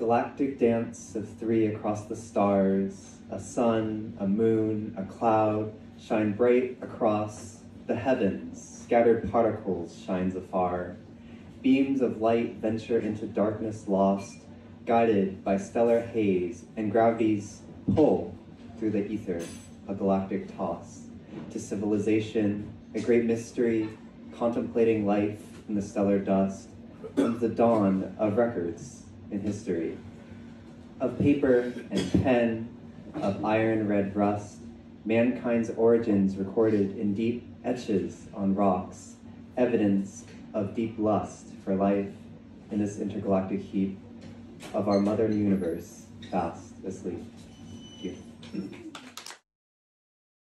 galactic dance of three across the stars, a sun, a moon, a cloud, shine bright across the heavens, scattered particles shines afar. Beams of light venture into darkness lost, guided by stellar haze and gravity's pull through the ether, a galactic toss. To civilization, a great mystery, contemplating life in the stellar dust, comes the dawn of records in history. Of paper and pen, of iron red rust, mankind's origins recorded in deep etches on rocks, evidence of deep lust for life in this intergalactic heap of our mother universe fast asleep.